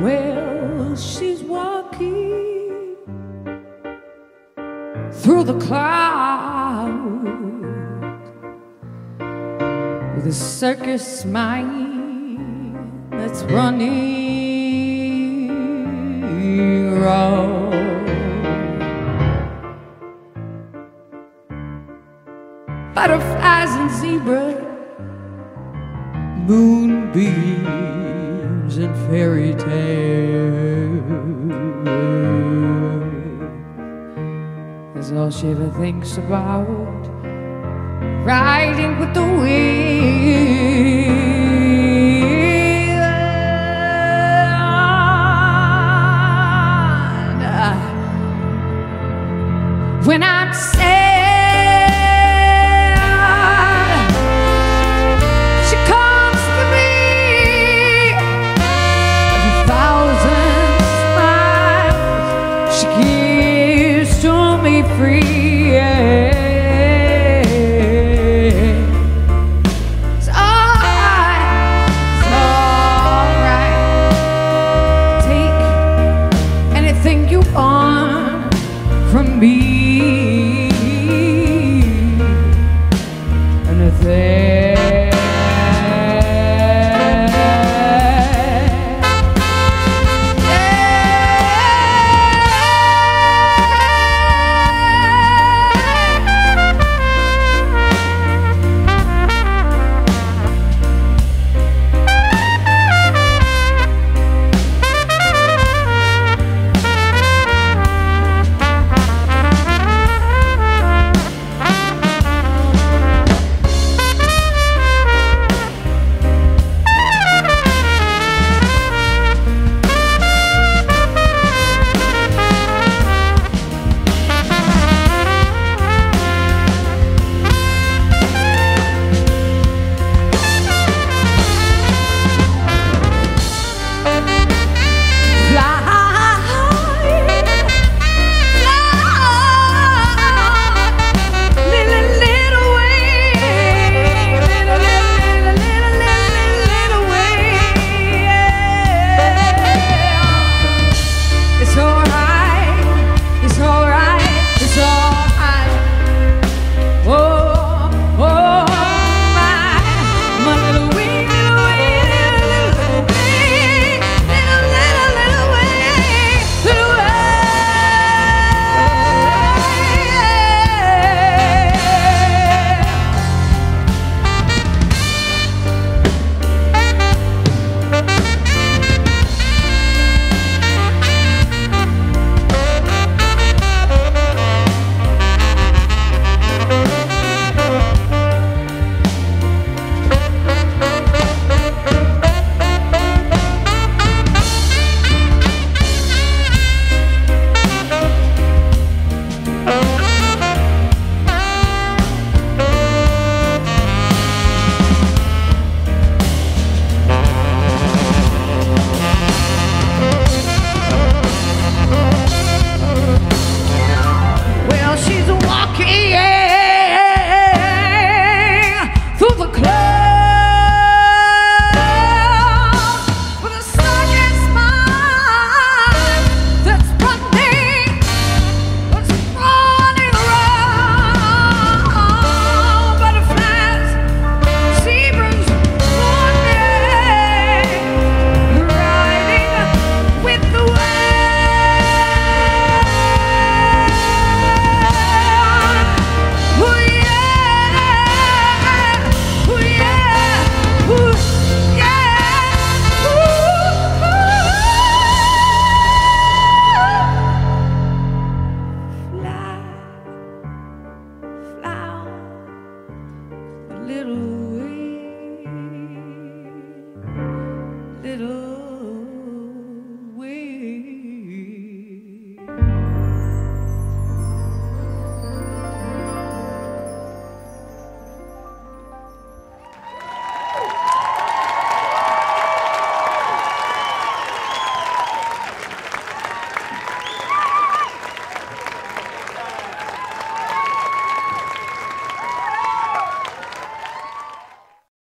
Well, she's walking through the clouds with a circus smile that's running around. Butterflies and zebra moonbeams and fairy tales. Is all she ever thinks about riding with the wind. free.